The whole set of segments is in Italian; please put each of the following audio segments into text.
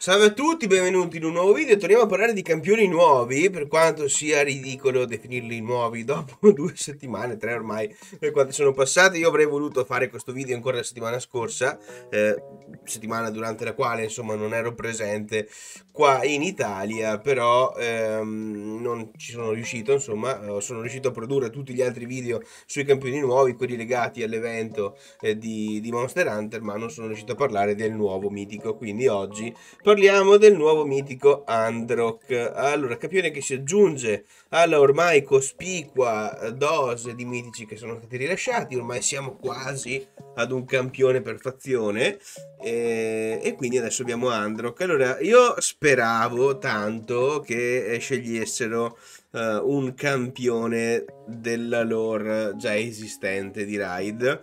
Salve a tutti, benvenuti in un nuovo video. Torniamo a parlare di campioni nuovi, per quanto sia ridicolo definirli nuovi dopo due settimane, tre ormai, per quanto sono passate. Io avrei voluto fare questo video ancora la settimana scorsa, eh, settimana durante la quale insomma non ero presente qua in Italia, però ehm, non ci sono riuscito, insomma, eh, sono riuscito a produrre tutti gli altri video sui campioni nuovi, quelli legati all'evento eh, di, di Monster Hunter, ma non sono riuscito a parlare del nuovo mitico, quindi oggi parliamo del nuovo mitico Androck. Allora, campione che si aggiunge alla ormai cospicua dose di mitici che sono stati rilasciati, ormai siamo quasi ad un campione per fazione e, e quindi adesso abbiamo Androck. Allora, io speravo tanto che scegliessero uh, un campione della lore già esistente di Raid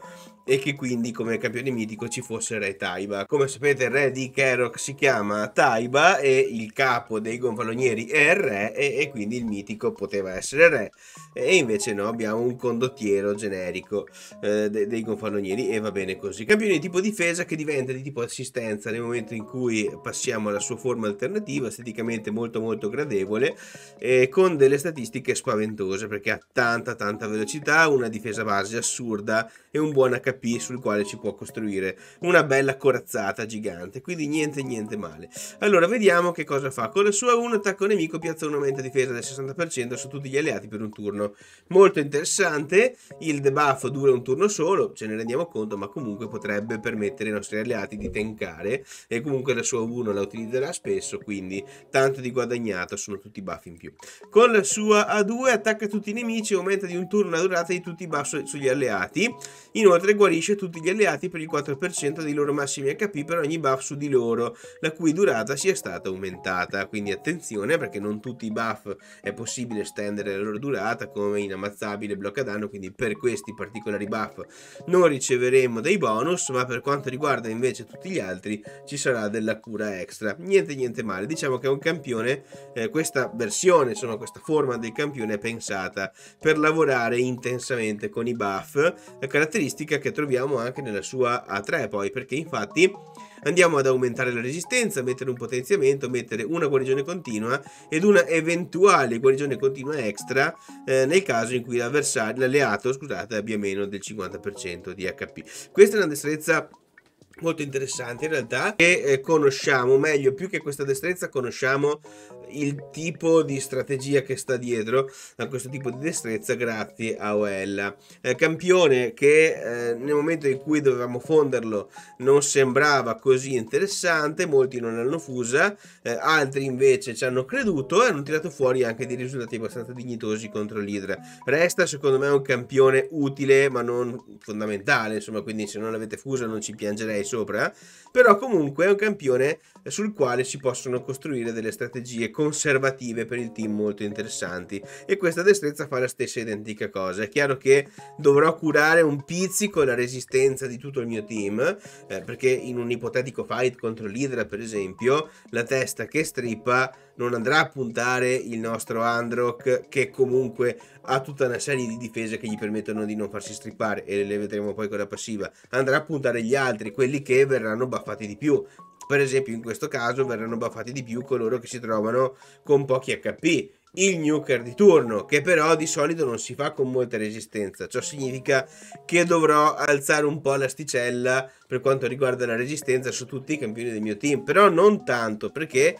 e che quindi come campione mitico ci fosse Re Taiba. Come sapete il re di Kerok si chiama Taiba e il capo dei gonfalonieri è il re e, e quindi il mitico poteva essere re e invece no abbiamo un condottiero generico eh, de, dei gonfalonieri e va bene così. Campione di tipo difesa che diventa di tipo assistenza nel momento in cui passiamo alla sua forma alternativa esteticamente molto molto gradevole e con delle statistiche spaventose perché ha tanta tanta velocità, una difesa base assurda e un buon HP HP sul quale ci può costruire una bella corazzata gigante, quindi niente niente male. Allora vediamo che cosa fa. Con la sua 1 attacco nemico piazza un aumento di difesa del 60% su tutti gli alleati per un turno. Molto interessante, il debuff dura un turno solo, ce ne rendiamo conto, ma comunque potrebbe permettere ai nostri alleati di tenkare e comunque la sua 1 la utilizzerà spesso, quindi tanto di guadagnato, sono tutti buff in più. Con la sua A2 attacca tutti i nemici aumenta di un turno la durata di tutti i buff sugli alleati. Inoltre guarisce tutti gli alleati per il 4% dei loro massimi HP per ogni buff su di loro, la cui durata sia stata aumentata. Quindi attenzione perché non tutti i buff è possibile estendere la loro durata come inammazzabile blocca danno, quindi per questi particolari buff non riceveremo dei bonus, ma per quanto riguarda invece tutti gli altri ci sarà della cura extra. Niente niente male, diciamo che è un campione, eh, questa versione, insomma questa forma del campione è pensata per lavorare intensamente con i buff, la caratteristica che troviamo anche nella sua A3 poi, perché infatti andiamo ad aumentare la resistenza, mettere un potenziamento, mettere una guarigione continua ed una eventuale guarigione continua extra eh, nel caso in cui l'alleato scusate, abbia meno del 50% di HP. Questa è una destrezza molto interessante in realtà e eh, conosciamo meglio più che questa destrezza conosciamo il tipo di strategia che sta dietro a questo tipo di destrezza grazie a Oella eh, campione che eh, nel momento in cui dovevamo fonderlo non sembrava così interessante molti non l'hanno fusa eh, altri invece ci hanno creduto e hanno tirato fuori anche dei risultati abbastanza dignitosi contro l'Idra resta secondo me un campione utile ma non fondamentale insomma quindi se non l'avete fusa non ci piangerei sopra, però comunque è un campione sul quale si possono costruire delle strategie conservative per il team molto interessanti. E questa destrezza fa la stessa identica cosa. È chiaro che dovrò curare un pizzico la resistenza di tutto il mio team, eh, perché in un ipotetico fight contro l'Hydra per esempio, la testa che strippa non andrà a puntare il nostro Androck che comunque ha tutta una serie di difese che gli permettono di non farsi strippare e le vedremo poi con la passiva. Andrà a puntare gli altri quelli che verranno buffati di più per esempio in questo caso verranno buffati di più coloro che si trovano con pochi HP il nuker di turno, che però di solito non si fa con molta resistenza. Ciò significa che dovrò alzare un po' l'asticella per quanto riguarda la resistenza su tutti i campioni del mio team, però non tanto perché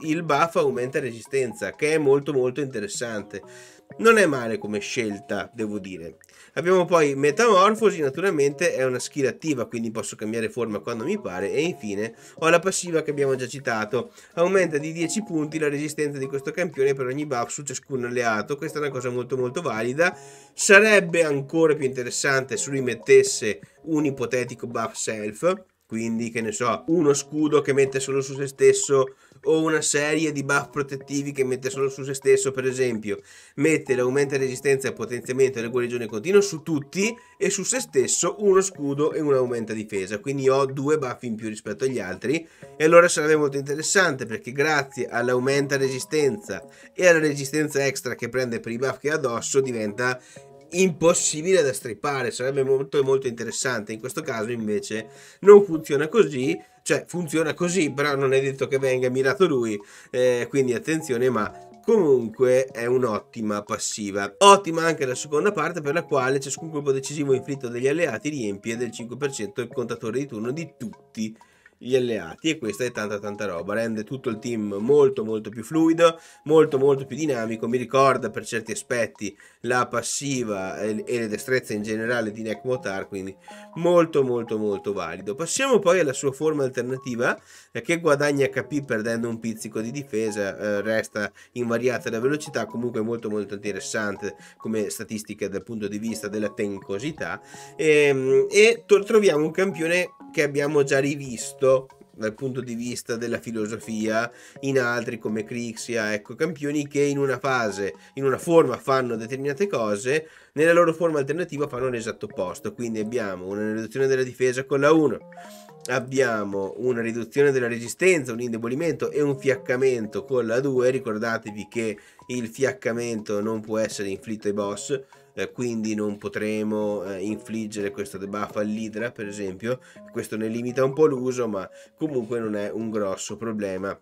il buff aumenta resistenza, che è molto molto interessante. Non è male come scelta, devo dire. Abbiamo poi Metamorfosi, naturalmente è una skill attiva, quindi posso cambiare forma quando mi pare. E infine ho la passiva che abbiamo già citato. Aumenta di 10 punti la resistenza di questo campione per ogni buff su ciascun alleato. Questa è una cosa molto molto valida. Sarebbe ancora più interessante se lui mettesse un ipotetico buff self quindi che ne so, uno scudo che mette solo su se stesso o una serie di buff protettivi che mette solo su se stesso, per esempio, mette l'aumento di resistenza e potenziamento della guarigione continua su tutti e su se stesso uno scudo e un aumento di difesa, quindi ho due buff in più rispetto agli altri e allora sarebbe molto interessante perché grazie all'aumento resistenza e alla resistenza extra che prende per i buff che ha addosso diventa impossibile da strippare, sarebbe molto molto interessante. In questo caso invece non funziona così, Cioè, funziona così, però non è detto che venga mirato lui, eh, quindi attenzione, ma comunque è un'ottima passiva. Ottima anche la seconda parte per la quale ciascun colpo decisivo inflitto dagli alleati riempie del 5% il contatore di turno di tutti gli alleati e questa è tanta tanta roba. Rende tutto il team molto molto più fluido molto molto più dinamico. Mi ricorda per certi aspetti la passiva e le destrezze in generale di Nekmotar quindi molto molto molto valido. Passiamo poi alla sua forma alternativa eh, che guadagna HP perdendo un pizzico di difesa eh, resta invariata la velocità comunque molto molto interessante come statistica dal punto di vista della tencosità e, ehm, e troviamo un campione che abbiamo già rivisto dal punto di vista della filosofia in altri come Crixia, ecco, campioni che in una fase, in una forma fanno determinate cose, nella loro forma alternativa fanno l'esatto opposto, quindi abbiamo una riduzione della difesa con la 1, abbiamo una riduzione della resistenza, un indebolimento e un fiaccamento con la 2, ricordatevi che il fiaccamento non può essere inflitto ai boss, eh, quindi non potremo eh, infliggere questo debuff all'idra per esempio. Questo ne limita un po' l'uso ma comunque non è un grosso problema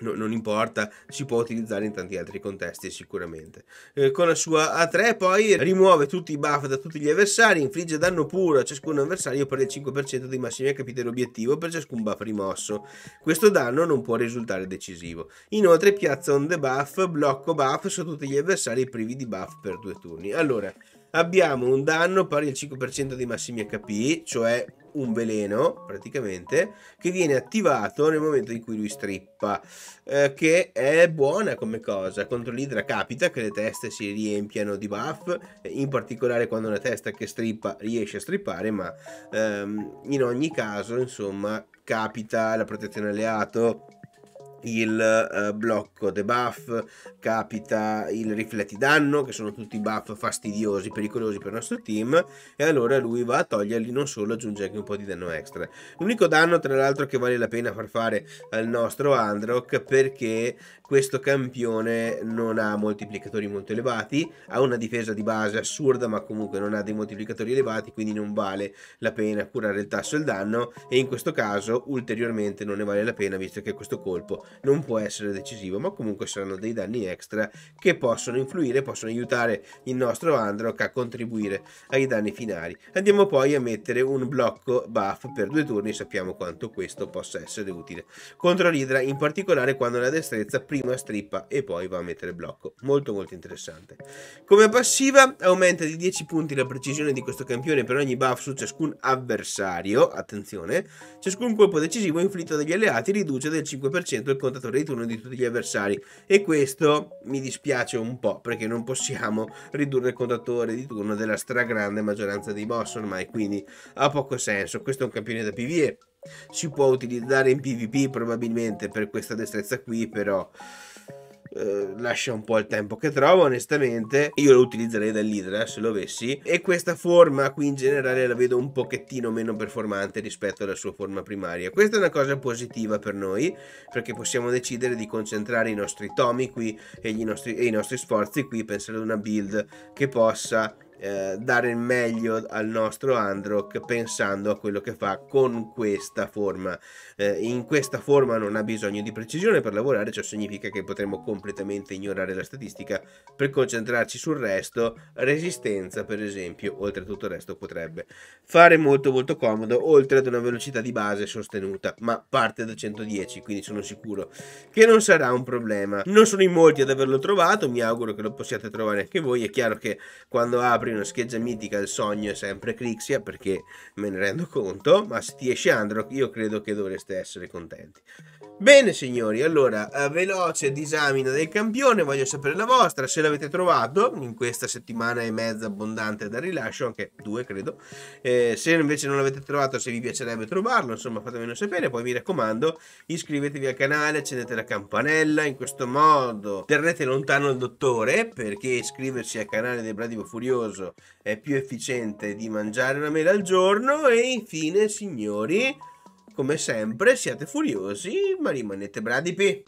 No, non importa, si può utilizzare in tanti altri contesti sicuramente. Eh, con la sua A3 poi rimuove tutti i buff da tutti gli avversari, infligge danno puro a ciascun avversario per il 5% dei massimi HP dell'obiettivo per ciascun buff rimosso. Questo danno non può risultare decisivo. Inoltre piazza un debuff, blocco buff su tutti gli avversari privi di buff per due turni. Allora, abbiamo un danno pari al 5% dei massimi HP, cioè un veleno praticamente che viene attivato nel momento in cui lui strippa eh, che è buona come cosa. Contro l'idra capita che le teste si riempiano di buff in particolare quando una testa che strippa riesce a strippare ma ehm, in ogni caso insomma capita la protezione alleato il uh, blocco debuff, capita il rifletti danno, che sono tutti buff fastidiosi, pericolosi per il nostro team, e allora lui va a toglierli, non solo aggiunge anche un po' di danno extra. L'unico danno, tra l'altro, che vale la pena far fare al nostro Androck, perché questo campione non ha moltiplicatori molto elevati, ha una difesa di base assurda, ma comunque non ha dei moltiplicatori elevati, quindi non vale la pena curare il tasso e il danno, e in questo caso ulteriormente non ne vale la pena, visto che questo colpo non può essere decisivo, ma comunque saranno dei danni extra che possono influire, possono aiutare il nostro Androck a contribuire ai danni finali. Andiamo poi a mettere un blocco buff per due turni, sappiamo quanto questo possa essere utile. Contro l'Idra, in particolare quando la destrezza prima strippa e poi va a mettere blocco. Molto molto interessante. Come passiva aumenta di 10 punti la precisione di questo campione per ogni buff su ciascun avversario, attenzione, ciascun colpo decisivo inflitto dagli alleati riduce del 5% il contatore di turno di tutti gli avversari. E questo mi dispiace un po' perché non possiamo ridurre il contatore di turno della stragrande maggioranza dei boss ormai quindi ha poco senso. Questo è un campione da PvE si può utilizzare in PvP probabilmente per questa destrezza qui però eh, lascia un po' il tempo che trovo onestamente. Io lo utilizzerei dall'idra se lo avessi. E questa forma qui in generale la vedo un pochettino meno performante rispetto alla sua forma primaria. Questa è una cosa positiva per noi perché possiamo decidere di concentrare i nostri tomi qui e, nostri, e i nostri sforzi qui pensare ad una build che possa eh, dare il meglio al nostro Androck pensando a quello che fa con questa forma. Eh, in questa forma non ha bisogno di precisione per lavorare, ciò significa che potremo completamente ignorare la statistica per concentrarci sul resto. Resistenza, per esempio, oltre a tutto il resto potrebbe fare molto molto comodo, oltre ad una velocità di base sostenuta, ma parte da 110, quindi sono sicuro che non sarà un problema. Non sono in molti ad averlo trovato, mi auguro che lo possiate trovare anche voi. È chiaro che quando apri apri una scheggia mitica il sogno è sempre Crixia perché me ne rendo conto, ma se ti esce Androck io credo che dovreste essere contenti. Bene signori, allora, eh, veloce disamina del campione, voglio sapere la vostra, se l'avete trovato in questa settimana e mezza abbondante da rilascio, anche due credo, eh, se invece non l'avete trovato, se vi piacerebbe trovarlo, insomma fatemelo sapere, poi mi raccomando iscrivetevi al canale, accendete la campanella, in questo modo terrete lontano il dottore, perché iscriversi al canale del Bradivo Furioso è più efficiente di mangiare una mela al giorno e infine signori come sempre siate furiosi, ma rimanete bradipi.